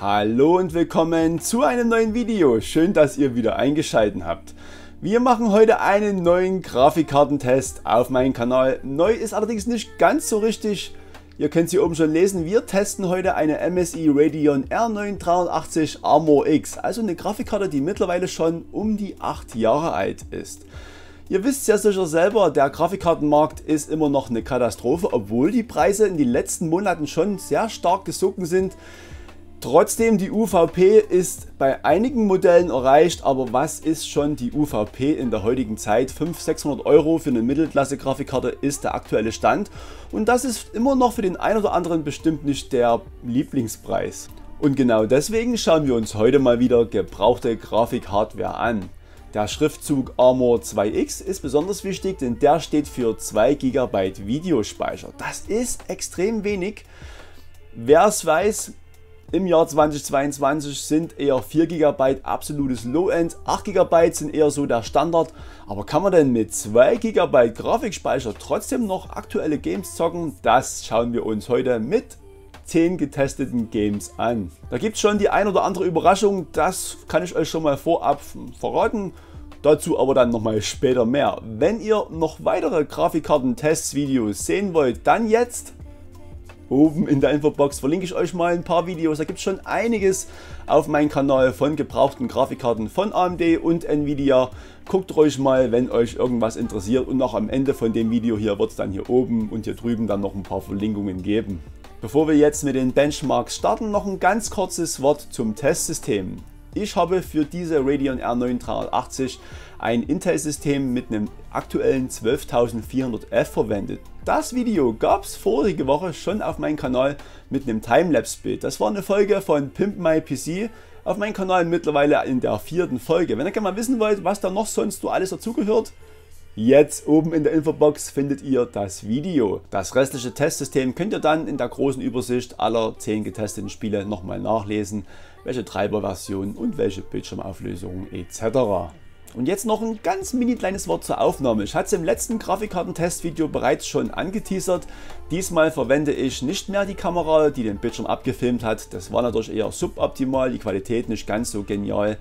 Hallo und willkommen zu einem neuen Video. Schön, dass ihr wieder eingeschaltet habt. Wir machen heute einen neuen Grafikkartentest auf meinem Kanal. Neu ist allerdings nicht ganz so richtig. Ihr könnt sie oben schon lesen. Wir testen heute eine MSI Radeon R9 380 Armor X. Also eine Grafikkarte, die mittlerweile schon um die 8 Jahre alt ist. Ihr wisst ja sicher selber, der Grafikkartenmarkt ist immer noch eine Katastrophe, obwohl die Preise in den letzten Monaten schon sehr stark gesunken sind. Trotzdem, die UVP ist bei einigen Modellen erreicht, aber was ist schon die UVP in der heutigen Zeit? 500-600 Euro für eine Mittelklasse-Grafikkarte ist der aktuelle Stand und das ist immer noch für den einen oder anderen bestimmt nicht der Lieblingspreis. Und genau deswegen schauen wir uns heute mal wieder gebrauchte Grafikhardware an. Der Schriftzug Armor 2X ist besonders wichtig, denn der steht für 2 GB Videospeicher. Das ist extrem wenig. Wer es weiß, im Jahr 2022 sind eher 4 GB absolutes Low-End, 8 GB sind eher so der Standard. Aber kann man denn mit 2 GB Grafikspeicher trotzdem noch aktuelle Games zocken? Das schauen wir uns heute mit 10 getesteten Games an. Da gibt es schon die ein oder andere Überraschung, das kann ich euch schon mal vorab verraten. Dazu aber dann nochmal später mehr. Wenn ihr noch weitere Grafikkarten-Tests-Videos sehen wollt, dann jetzt Oben in der Infobox verlinke ich euch mal ein paar Videos. Da gibt es schon einiges auf meinem Kanal von gebrauchten Grafikkarten von AMD und Nvidia. Guckt ruhig mal, wenn euch irgendwas interessiert. Und auch am Ende von dem Video hier wird es dann hier oben und hier drüben dann noch ein paar Verlinkungen geben. Bevor wir jetzt mit den Benchmarks starten, noch ein ganz kurzes Wort zum Testsystem. Ich habe für diese Radeon R9 380 ein Intel-System mit einem aktuellen 12400F verwendet. Das Video gab es vorige Woche schon auf meinem Kanal mit einem Timelapse-Bild. Das war eine Folge von Pimp My PC auf meinem Kanal mittlerweile in der vierten Folge. Wenn ihr gerne mal wissen wollt, was da noch sonst so alles dazugehört, Jetzt oben in der Infobox findet ihr das Video. Das restliche Testsystem könnt ihr dann in der großen Übersicht aller 10 getesteten Spiele nochmal nachlesen, welche Treiberversion und welche Bildschirmauflösung etc. Und jetzt noch ein ganz mini kleines Wort zur Aufnahme. Ich hatte es im letzten Grafikkartentestvideo bereits schon angeteasert. Diesmal verwende ich nicht mehr die Kamera, die den Bildschirm abgefilmt hat. Das war natürlich eher suboptimal, die Qualität nicht ganz so genial.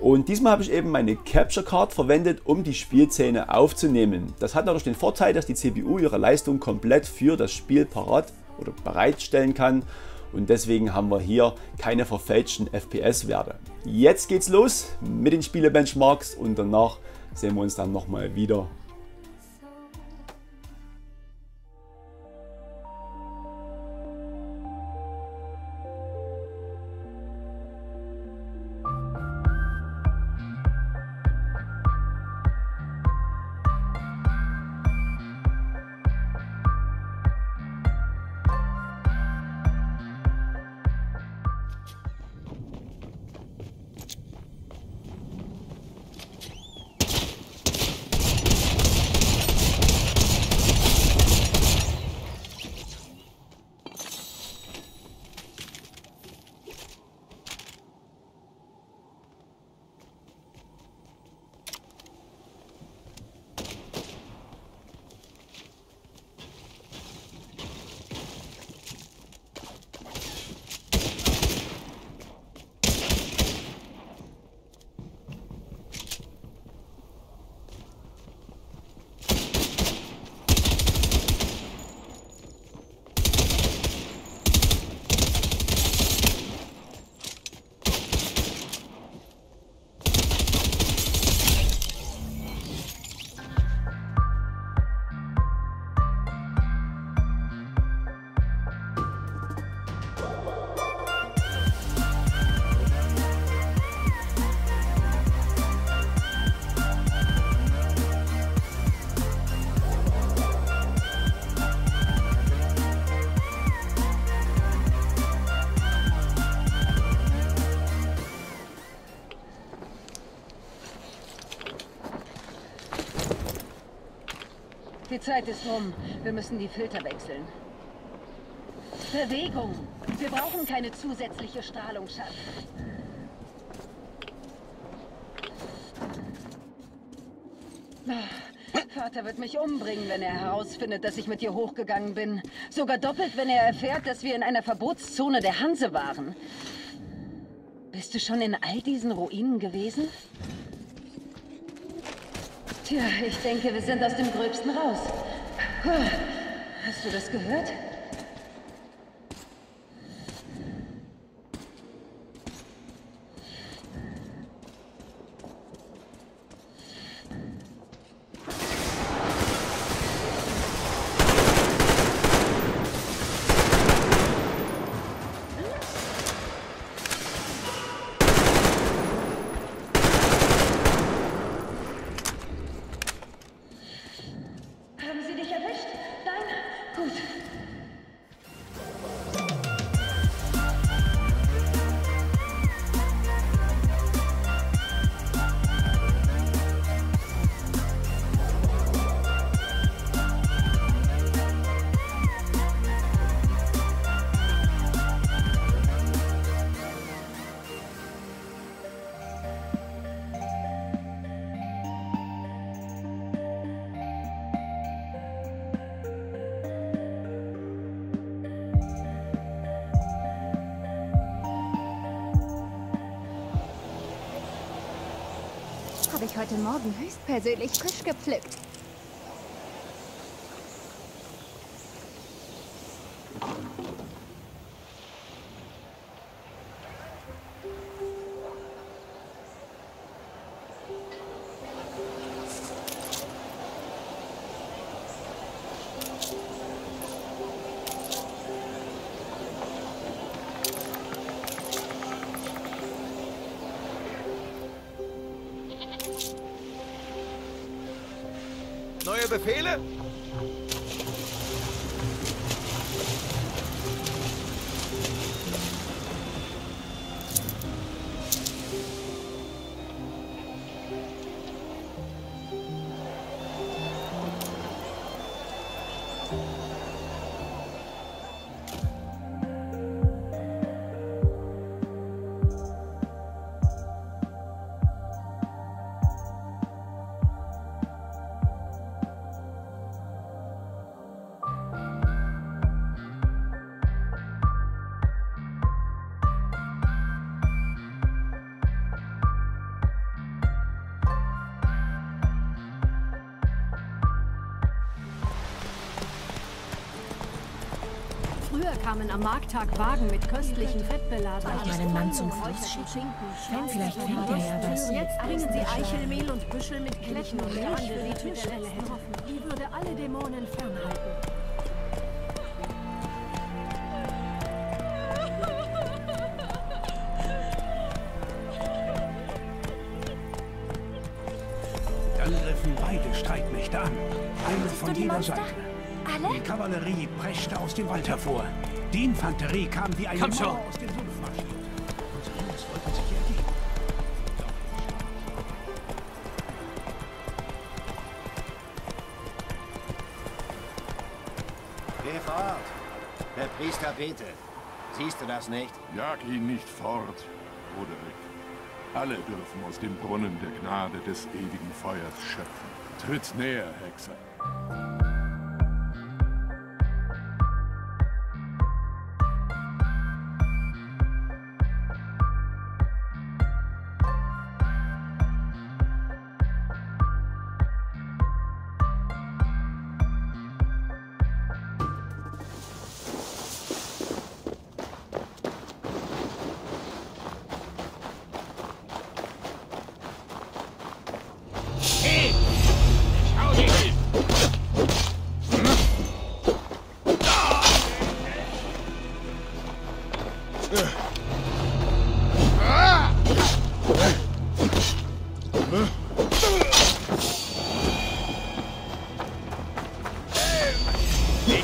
Und diesmal habe ich eben meine Capture Card verwendet, um die Spielszene aufzunehmen. Das hat natürlich den Vorteil, dass die CPU ihre Leistung komplett für das Spiel parat oder bereitstellen kann. Und deswegen haben wir hier keine verfälschten FPS-Werte. Jetzt geht's los mit den Spiele-Benchmarks und danach sehen wir uns dann nochmal wieder Zeit ist rum. Wir müssen die Filter wechseln. Bewegung! Wir brauchen keine zusätzliche Strahlung, Schatz. Vater wird mich umbringen, wenn er herausfindet, dass ich mit dir hochgegangen bin. Sogar doppelt, wenn er erfährt, dass wir in einer Verbotszone der Hanse waren. Bist du schon in all diesen Ruinen gewesen? Tja, ich denke, wir sind aus dem Gröbsten raus. Hast du das gehört? Habe Morgen höchstpersönlich frisch gepflückt. Neue Befehle? Kamen am Markttag Wagen mit köstlichen Fettbeladenen. Soll ich meinen Mann zum Fluss schicken? Vielleicht findet er ja was. Jetzt bringen sie Eichelmehl und Büschel mit Kletten und Handel die Türstelle hätte. Die würde alle Dämonen fernhalten. Dann griffen beide Streitmächte an. Eine von jeder? Seite. Alle? Die Kavallerie preschte aus dem Wald hervor. Die Infanterie kam wie eine Komm schon. Mauer aus dem Sumpf marschiert. Unsere Jungs wollten sich ergeben. Geh fort. Der Priester betet. Siehst du das nicht? Jag ihn nicht fort, Roderick. Alle dürfen aus dem Brunnen der Gnade des ewigen Feuers schöpfen. Tritt näher, Hexer.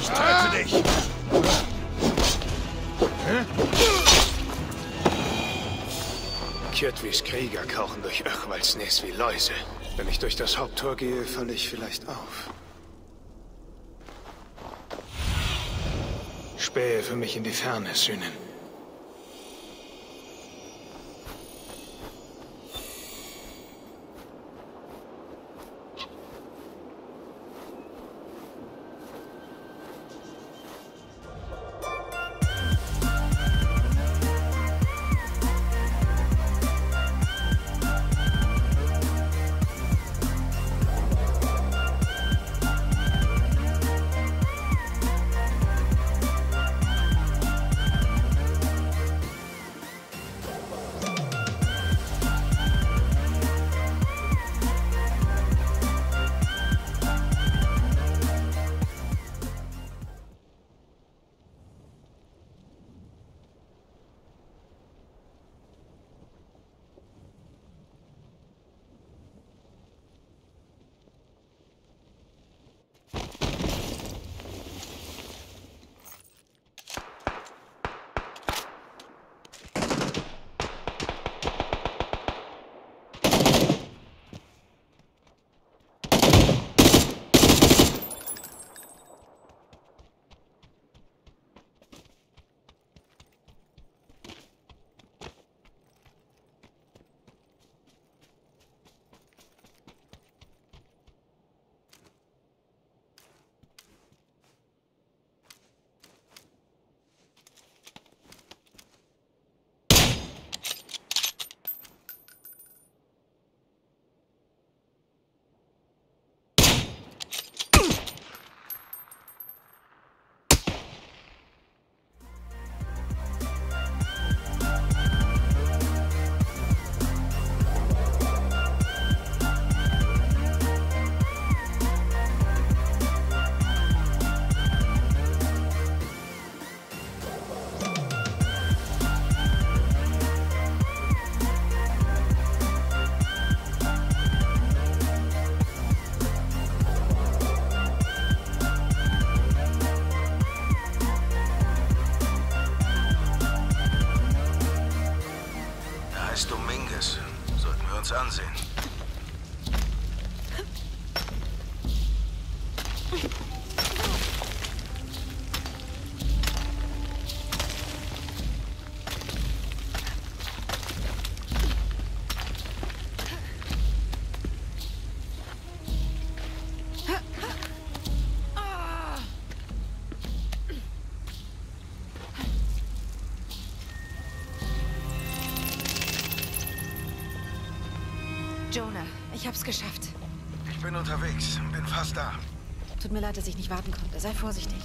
Ich töte dich! Kjotwis Krieger krauchen durch Öchwaldsnäs wie Läuse. Wenn ich durch das Haupttor gehe, falle ich vielleicht auf. Spähe für mich in die Ferne, Sühnen. Ich hab's geschafft. Ich bin unterwegs. Bin fast da. Tut mir leid, dass ich nicht warten konnte. Sei vorsichtig.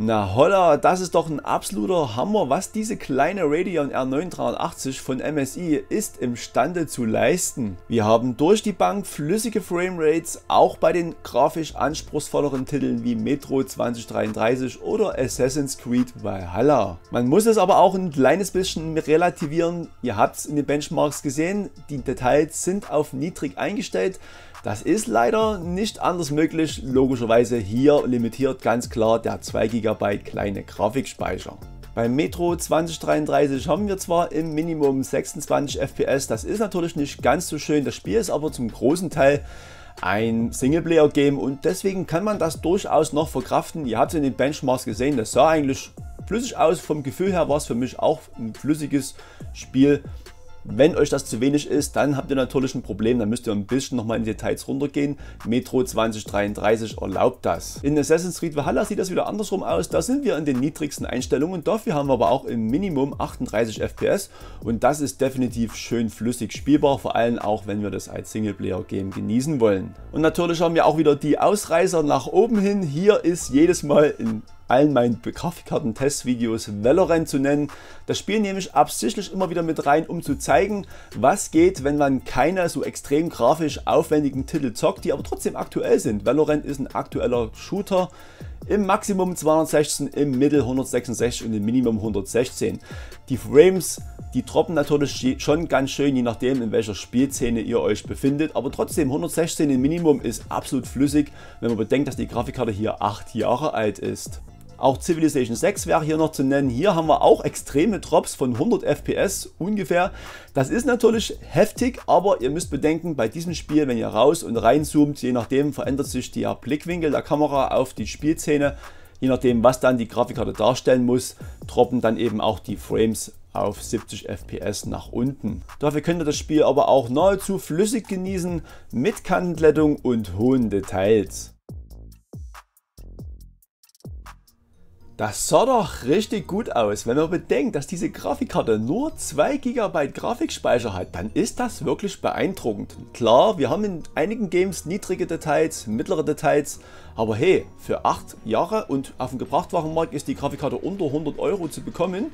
Na holla, das ist doch ein absoluter Hammer, was diese kleine Radeon R9 380 von MSI ist imstande zu leisten. Wir haben durch die Bank flüssige Framerates, auch bei den grafisch anspruchsvolleren Titeln wie Metro 2033 oder Assassin's Creed Valhalla. Man muss es aber auch ein kleines bisschen relativieren, ihr habt es in den Benchmarks gesehen, die Details sind auf niedrig eingestellt, das ist leider nicht anders möglich, logischerweise hier limitiert ganz klar der 2 GB kleine Grafikspeicher. Beim Metro 2033 haben wir zwar im Minimum 26 FPS, das ist natürlich nicht ganz so schön, das Spiel ist aber zum großen Teil ein Singleplayer-Game und deswegen kann man das durchaus noch verkraften. Ihr habt es in den Benchmarks gesehen, das sah eigentlich flüssig aus, vom Gefühl her war es für mich auch ein flüssiges Spiel. Wenn euch das zu wenig ist, dann habt ihr natürlich ein Problem, dann müsst ihr ein bisschen nochmal in die Details runtergehen. Metro 2033 erlaubt das. In Assassin's Creed Valhalla sieht das wieder andersrum aus, da sind wir in den niedrigsten Einstellungen, dafür haben wir aber auch im Minimum 38 FPS und das ist definitiv schön flüssig spielbar, vor allem auch wenn wir das als Singleplayer-Game genießen wollen. Und natürlich haben wir auch wieder die Ausreißer nach oben hin, hier ist jedes Mal in allen meinen Grafikkarten-Testvideos Valorant zu nennen. Das Spiel nehme ich absichtlich immer wieder mit rein, um zu zeigen, was geht, wenn man keine so extrem grafisch aufwendigen Titel zockt, die aber trotzdem aktuell sind. Valorant ist ein aktueller Shooter. Im Maximum 216, im Mittel 166 und im Minimum 116. Die Frames, die droppen natürlich schon ganz schön, je nachdem in welcher Spielszene ihr euch befindet. Aber trotzdem 116 im Minimum ist absolut flüssig, wenn man bedenkt, dass die Grafikkarte hier 8 Jahre alt ist. Auch Civilization 6 wäre hier noch zu nennen. Hier haben wir auch extreme Drops von 100 FPS ungefähr. Das ist natürlich heftig, aber ihr müsst bedenken, bei diesem Spiel, wenn ihr raus und reinzoomt, je nachdem verändert sich der Blickwinkel der Kamera auf die Spielszene. Je nachdem, was dann die Grafikkarte darstellen muss, droppen dann eben auch die Frames auf 70 FPS nach unten. Dafür könnt ihr das Spiel aber auch nahezu flüssig genießen mit Kantenglättung und hohen Details. Das sah doch richtig gut aus. Wenn man bedenkt, dass diese Grafikkarte nur 2 GB Grafikspeicher hat, dann ist das wirklich beeindruckend. Klar, wir haben in einigen Games niedrige Details, mittlere Details, aber hey, für 8 Jahre und auf dem Gebrauchtwarenmarkt ist die Grafikkarte unter 100 Euro zu bekommen.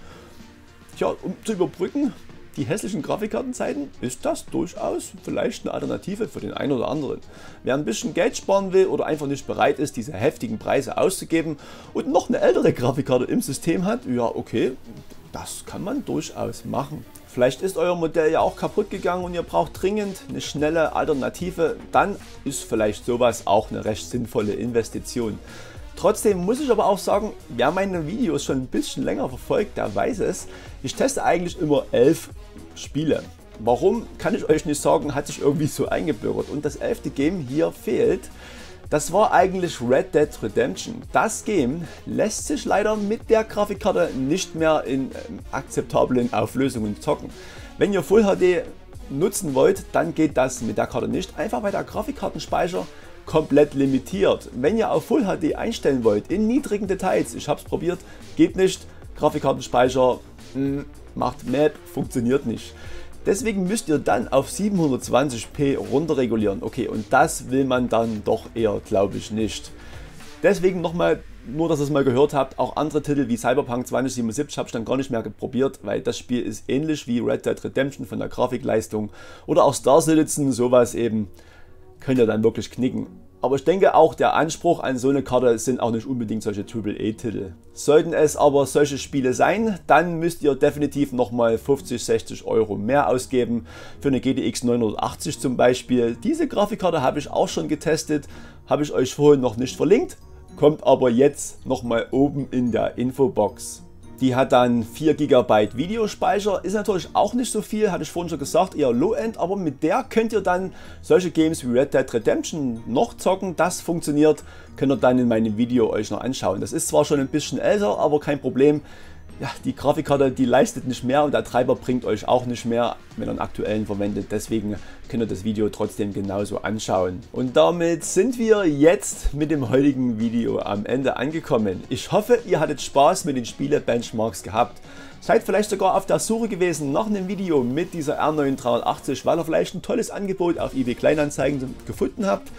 Tja, um zu überbrücken, die hässlichen Grafikkartenzeiten ist das durchaus vielleicht eine Alternative für den einen oder anderen. Wer ein bisschen Geld sparen will oder einfach nicht bereit ist, diese heftigen Preise auszugeben und noch eine ältere Grafikkarte im System hat, ja okay, das kann man durchaus machen. Vielleicht ist euer Modell ja auch kaputt gegangen und ihr braucht dringend eine schnelle Alternative, dann ist vielleicht sowas auch eine recht sinnvolle Investition. Trotzdem muss ich aber auch sagen, wer meine Videos schon ein bisschen länger verfolgt, der weiß es. Ich teste eigentlich immer elf Spiele. Warum, kann ich euch nicht sagen, hat sich irgendwie so eingebürgert. Und das elfte Game hier fehlt. Das war eigentlich Red Dead Redemption. Das Game lässt sich leider mit der Grafikkarte nicht mehr in ähm, akzeptablen Auflösungen zocken. Wenn ihr Full HD nutzen wollt, dann geht das mit der Karte nicht. Einfach weil der Grafikkartenspeicher komplett limitiert. Wenn ihr auf Full HD einstellen wollt, in niedrigen Details, ich habe es probiert, geht nicht. Grafikkartenspeicher mh, hm, macht Map, funktioniert nicht. Deswegen müsst ihr dann auf 720p runterregulieren. Okay, und das will man dann doch eher, glaube ich, nicht. Deswegen nochmal, nur dass ihr es mal gehört habt, auch andere Titel wie Cyberpunk 2077 habe ich dann gar nicht mehr probiert, weil das Spiel ist ähnlich wie Red Dead Redemption von der Grafikleistung. Oder auch Star Citizen, sowas eben könnt ihr dann wirklich knicken. Aber ich denke auch der Anspruch an so eine Karte sind auch nicht unbedingt solche AAA-Titel. Sollten es aber solche Spiele sein, dann müsst ihr definitiv nochmal 50, 60 Euro mehr ausgeben. Für eine GTX 980 zum Beispiel. Diese Grafikkarte habe ich auch schon getestet, habe ich euch vorhin noch nicht verlinkt, kommt aber jetzt nochmal oben in der Infobox. Die hat dann 4 GB Videospeicher, ist natürlich auch nicht so viel, hatte ich vorhin schon gesagt, eher Low-End, aber mit der könnt ihr dann solche Games wie Red Dead Redemption noch zocken. Das funktioniert, könnt ihr dann in meinem Video euch noch anschauen. Das ist zwar schon ein bisschen älter, aber kein Problem ja, die Grafikkarte die leistet nicht mehr und der Treiber bringt euch auch nicht mehr, wenn ihr einen aktuellen verwendet. Deswegen könnt ihr das Video trotzdem genauso anschauen. Und damit sind wir jetzt mit dem heutigen Video am Ende angekommen. Ich hoffe, ihr hattet Spaß mit den Spiele-Benchmarks gehabt. Seid vielleicht sogar auf der Suche gewesen nach einem Video mit dieser R9 380, weil ihr vielleicht ein tolles Angebot auf eBay Kleinanzeigen gefunden habt.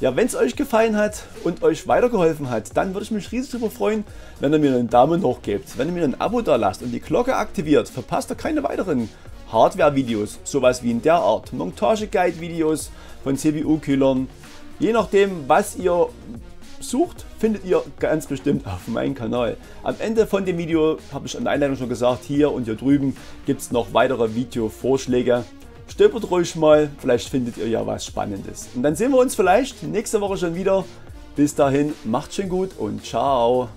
Ja, wenn es euch gefallen hat und euch weitergeholfen hat, dann würde ich mich riesig darüber freuen, wenn ihr mir einen Daumen hoch gebt. Wenn ihr mir ein Abo da lasst und die Glocke aktiviert, verpasst ihr keine weiteren Hardware-Videos, sowas wie in der Art. Montage-Guide-Videos von CPU-Kühlern. Je nachdem, was ihr sucht, findet ihr ganz bestimmt auf meinem Kanal. Am Ende von dem Video habe ich an der Einleitung schon gesagt, hier und hier drüben gibt es noch weitere Videovorschläge. Stöbert ruhig mal, vielleicht findet ihr ja was Spannendes. Und dann sehen wir uns vielleicht nächste Woche schon wieder. Bis dahin, macht's schön gut und ciao.